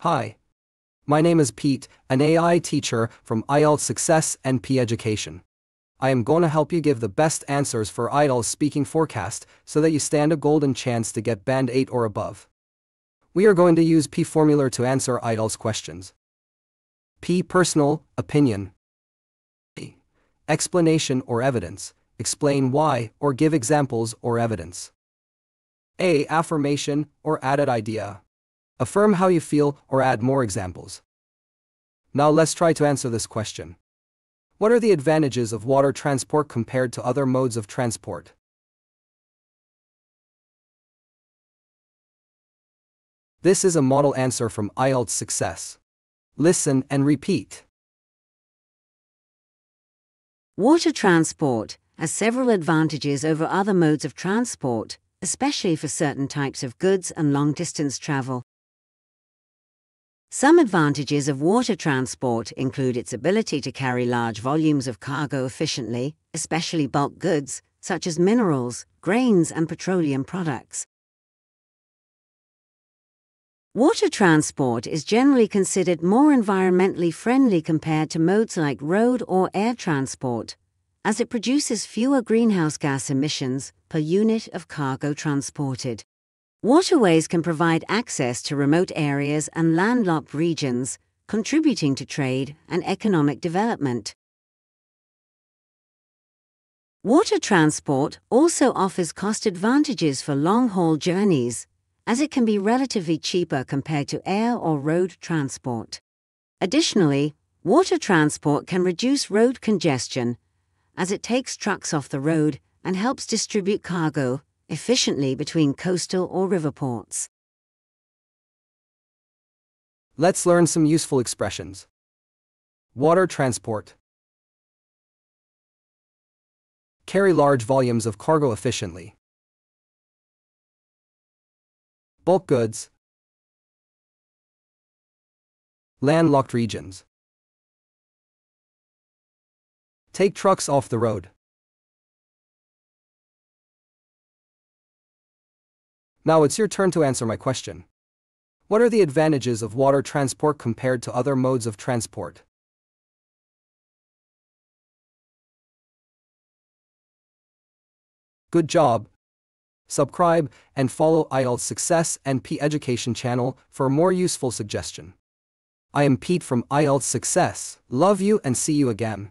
Hi. My name is Pete, an AI teacher from IELTS Success and PEA Education. I am going to help you give the best answers for IELTS speaking forecast so that you stand a golden chance to get band 8 or above. We are going to use PEA formula to answer IELTS questions. P personal opinion. P explanation or evidence. Explain why or give examples or evidence. A affirmation or added idea. Affirm how you feel or add more examples. Now let's try to answer this question. What are the advantages of water transport compared to other modes of transport? This is a model answer from IELTS Success. Listen and repeat. Water transport has several advantages over other modes of transport, especially for certain types of goods and long distance travel. Some advantages of water transport include its ability to carry large volumes of cargo efficiently, especially bulk goods such as minerals, grains, and petroleum products. Water transport is generally considered more environmentally friendly compared to modes like road or air transport, as it produces fewer greenhouse gas emissions per unit of cargo transported. Waterways can provide access to remote areas and landlocked regions, contributing to trade and economic development. Water transport also offers cost advantages for long haul journeys, as it can be relatively cheaper compared to air or road transport. Additionally, water transport can reduce road congestion, as it takes trucks off the road and helps distribute cargo efficiently between coastal or river ports. Let's learn some useful expressions. Water transport. Carry large volumes of cargo efficiently. Bulk goods. Landlocked regions. Take trucks off the road. Now it's your turn to answer my question. What are the advantages of water transport compared to other modes of transport? Good job! Subscribe and follow IELTS Success and PEA Education channel for more useful suggestion. I am Pete from IELTS Success. Love you and see you again.